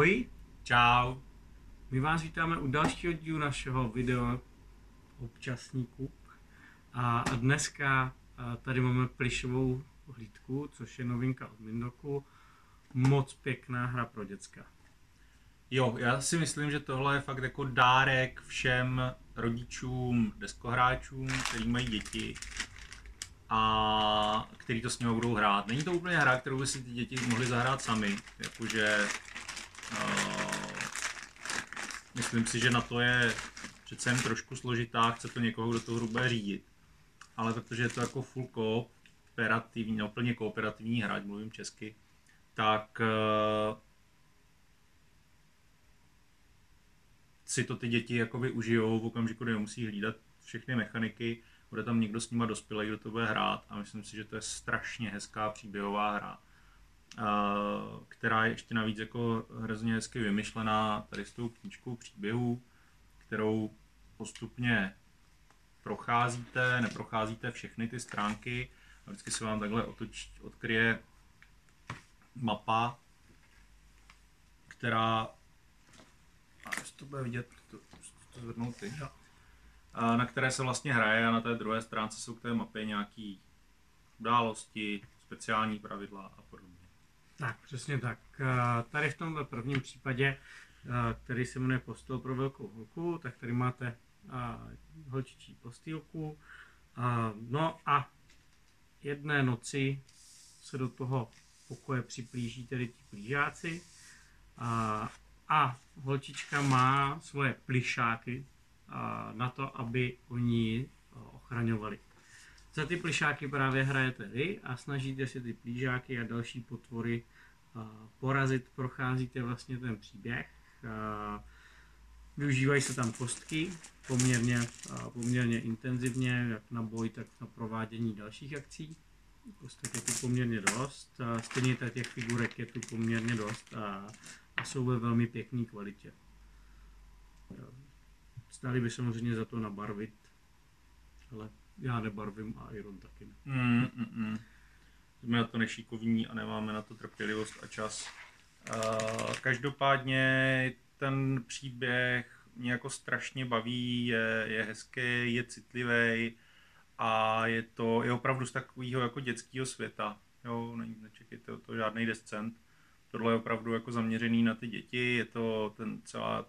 Ahoj, Čau. my vás vítáme u dalšího dílu našeho video občasníku. A dneska tady máme plišovou hlídku, což je novinka od Mindoku. Moc pěkná hra pro děcka. Jo, já si myslím, že tohle je fakt jako dárek všem rodičům, deskohráčům, kteří mají děti a který to s nimi budou hrát. Není to úplně hra, kterou by si ty děti mohly zahrát sami, jakože myslím si, že na to je přece jen trošku složitá, chce to někoho, kdo to hru bude řídit. Ale protože je to jako full kooperativní, no plně kooperativní hra, mluvím česky, tak uh, si to ty děti jakoby užijou v okamžiku, kdy nemusí hlídat všechny mechaniky, bude tam někdo s nima dospělý, kdo to bude hrát a myslím si, že to je strašně hezká příběhová hra, eh, která je ještě navíc jako hrozně hezky vymyšlená tady s tou knížkou příběhů, kterou postupně procházíte, neprocházíte všechny ty stránky a vždycky se vám takhle otoč, odkryje mapa, která a jestli to bude vidět, to, to zvednou ty. Na které se vlastně hraje a na té druhé stránce jsou k té mapě nějaký události, speciální pravidla a podobně. Tak, přesně tak. A, Tady v tomhle prvním případě, a, který se jmenuje Postel pro velkou holku, tak tady máte a, holčičí postýlku. No a jedné noci se do toho pokoje připlíží tedy ti plížáci a, a holčička má svoje plišáky na to, aby oni ochraňovali. Za ty plišáky právě hrajete vy a snažíte si ty plížáky a další potvory porazit, procházíte vlastně ten příběh. Využívají se tam kostky poměrně, poměrně intenzivně, jak na boj, tak na provádění dalších akcí. Kostek je tu poměrně dost, stejně tak těch figurek je tu poměrně dost a, a jsou ve velmi pěkné kvalitě. Jo. Stáli by samozřejmě za to nabarvit, ale já nebarvím a Iron taky ne. Mm, mm, mm. Jsme na to nešikovní a nemáme na to trpělivost a čas. Uh, každopádně ten příběh mě jako strašně baví, je, je hezký, je citlivý a je to je opravdu z takového jako dětského světa. Jo, ne, nečekejte to žádný descent. Tohle je opravdu jako zaměřený na ty děti, je to ten celá,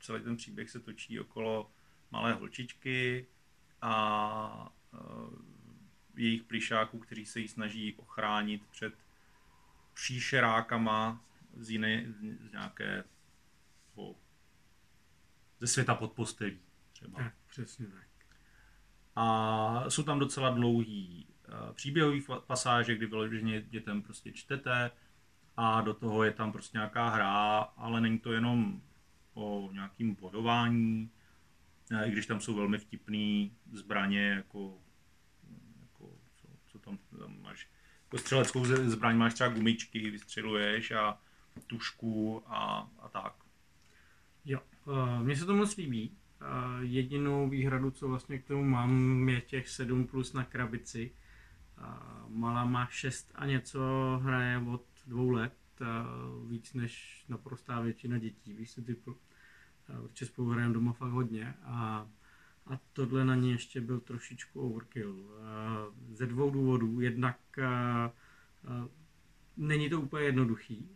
celý ten příběh se točí okolo malé holčičky a uh, jejich plišáků, kteří se jí snaží ochránit před příšerákama z jiné, z nějaké po, ze světa pod postelí třeba. Tak, přesně tak. A jsou tam docela dlouhý uh, příběhový pasáže, kdy vyloženě dětem prostě čtete a do toho je tam prostě nějaká hra, ale není to jenom o nějakým bodování, eh, i když tam jsou velmi vtipný zbraně, jako, jako co, co tam, tam máš, jako střeleckou zbraň máš třeba gumičky, vystřeluješ a tušku a, a tak. Jo, uh, mně se to moc líbí. Uh, jedinou výhradu, co vlastně k tomu mám, je těch 7 plus na krabici. Malá má 6 a něco, hraje od dvou let, víc než naprostá většina dětí, víš si typu. Určitě spolu hrajeme doma fakt hodně a, a tohle na ně ještě byl trošičku overkill. Ze dvou důvodů. Jednak není to úplně jednoduchý.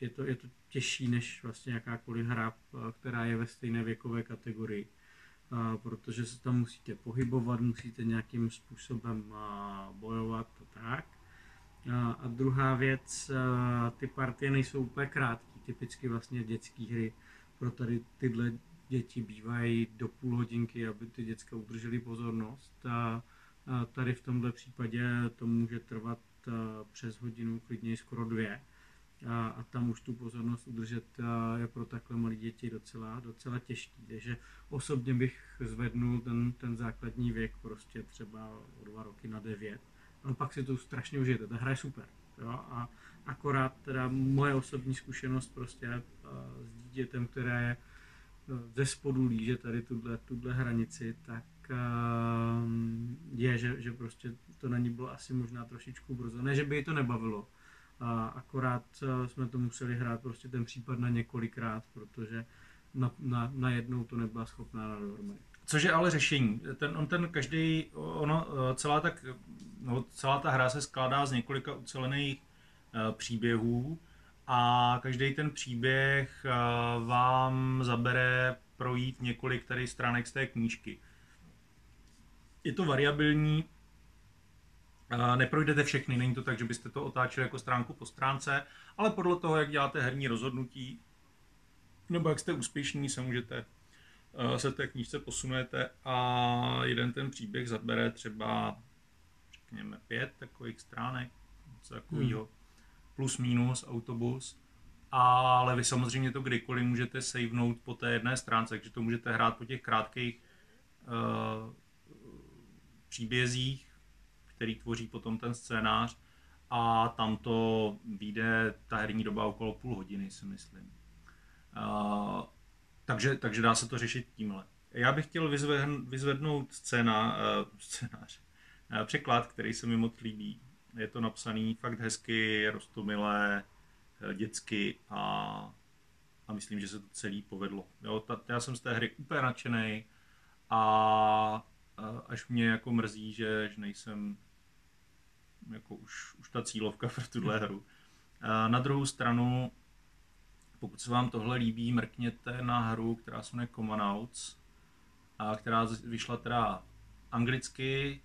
Je, to, je to těžší než vlastně jakákoliv hra, která je ve stejné věkové kategorii. Protože se tam musíte pohybovat, musíte nějakým způsobem bojovat a tak. A druhá věc, ty partie nejsou úplně krátké, typicky vlastně dětské hry. Pro tady tyhle děti bývají do půl hodinky, aby ty děcka udrželi pozornost. A, tady v tomhle případě to může trvat přes hodinu, klidně skoro dvě. A, a tam už tu pozornost udržet je pro takhle malé děti docela, docela těžký. Takže osobně bych zvednul ten, ten základní věk prostě třeba o dva roky na devět. Ale pak si to strašně užijete, ta hra je super. Jo? A akorát teda moje osobní zkušenost prostě a, s dítětem, které je no, ze spodu líže tady tuhle, tuhle hranici, tak uh, je, že, že prostě to na ní bylo asi možná trošičku brzo. Ne, že by ji to nebavilo, A akorát eh, jsme to museli hrát prostě ten případ na několikrát, protože na, na, na jednou to nebyla schopná na dohromady. Což je ale řešení. Ten, on ten každý, ono, eh, celá, tak, no, celá ta hra se skládá z několika ucelených uh, příběhů a každý ten příběh uh, vám zabere projít několik tady stránek z té knížky. Je to variabilní, uh, neprojdete všechny, není to tak, že byste to otáčeli jako stránku po stránce, ale podle toho, jak děláte herní rozhodnutí, nebo jak jste úspěšní, se můžete Eh, se té knížce posunete a jeden ten příběh zabere třeba, řekněme, pět takových stránek, něco takového, hmm. plus minus autobus. Ale vy samozřejmě to kdykoliv můžete savenout po té jedné stránce, takže to můžete hrát po těch krátkých uh, příbězích, který tvoří potom ten scénář a tam to vyjde ta herní doba okolo půl hodiny, si myslím. Uh, takže, takže dá se to řešit tímhle. Já bych chtěl vyzvednout scéna, uh, scénář, překlad, který se mi moc líbí. Je to napsaný fakt hezky, rostomilé, uh, dětsky a, a myslím, že se to celý povedlo. Jo, ta, já jsem z té hry úplně nadšený a uh, až mě jako mrzí, že, že nejsem jako už, už ta cílovka pro tuhle hru. Uh, na druhou stranu pokud se vám tohle líbí, mrkněte na hru, která se jmenuje Commonouts, a která vyšla teda anglicky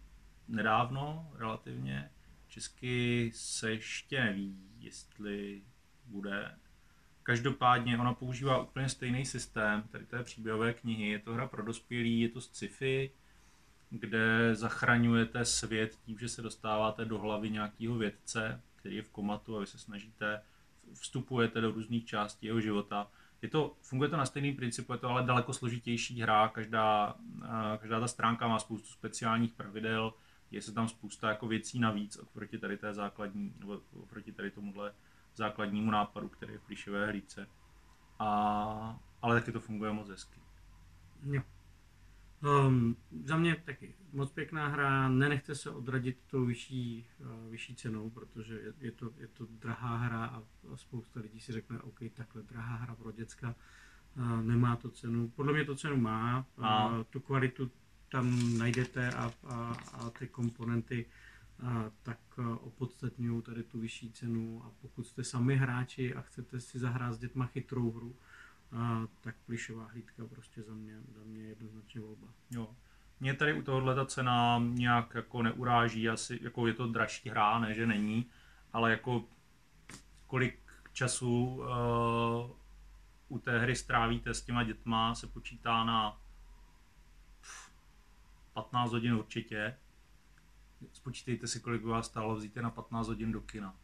nedávno, relativně. Česky se ještě neví, jestli bude. Každopádně ona používá úplně stejný systém, tady té příběhové knihy. Je to hra pro dospělí, je to sci-fi, kde zachraňujete svět tím, že se dostáváte do hlavy nějakého vědce, který je v komatu a vy se snažíte vstupujete do různých částí jeho života. Je to, funguje to na stejný principu, je to ale daleko složitější hra, každá, každá ta stránka má spoustu speciálních pravidel, je se tam spousta jako věcí navíc oproti tady té základní, nebo oproti tady tomuhle základnímu nápadu, který je v plíšivé hlídce. A, ale taky to funguje moc hezky. Jo. Um, za mě taky moc pěkná hra, nenechte se odradit tou vyšší, uh, vyšší cenou, protože je, je, to, je to drahá hra a, a spousta lidí si řekne, OK, takhle drahá hra pro děcka, uh, nemá to cenu. Podle mě to cenu má, a. Uh, tu kvalitu tam najdete a, a, a ty komponenty uh, tak opodstatňují tady tu vyšší cenu a pokud jste sami hráči a chcete si zahrát s dětma chytrou hru, a tak plišová hlídka prostě za mě, za mě jednoznačně volba. Jo. Mě tady u tohohle ta cena nějak jako neuráží, asi jako je to dražší hra, ne že není, ale jako kolik času uh, u té hry strávíte s těma dětma se počítá na 15 hodin určitě. Spočítejte si, kolik by vás stálo vzít na 15 hodin do kina.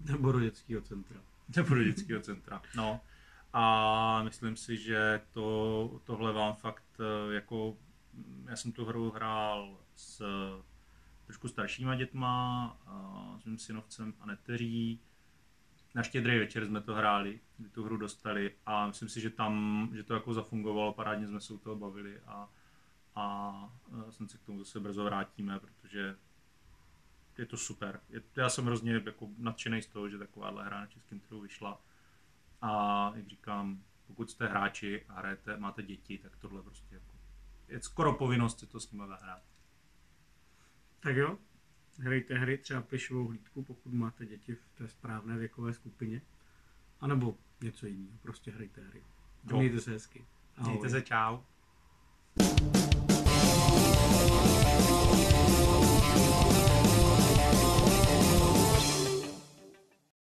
Nebo do dětského centra. Nebo do dětského centra, no. A myslím si, že to, tohle vám fakt eh, jako, já jsem tu hru hrál s trošku staršíma dětma, a s mým synovcem a neteří. Na štědrý večer jsme to hráli, kdy tu hru dostali a myslím si, že tam, že to jako zafungovalo, parádně jsme se u toho bavili a, a jsem se k tomu zase brzo vrátíme, protože je to super. Je, já jsem hrozně jako nadšený z toho, že takováhle hra na českém trhu vyšla a jak říkám, pokud jste hráči a hrajete, máte děti, tak tohle prostě jako, je skoro povinnost si to s nimi zahrát. Tak jo, hrajte hry, třeba plišovou hlídku, pokud máte děti v té správné věkové skupině. A nebo něco jiného, prostě hrajte hry. A mějte se hezky. Ahoj. Mějte se, čau. フフフフ。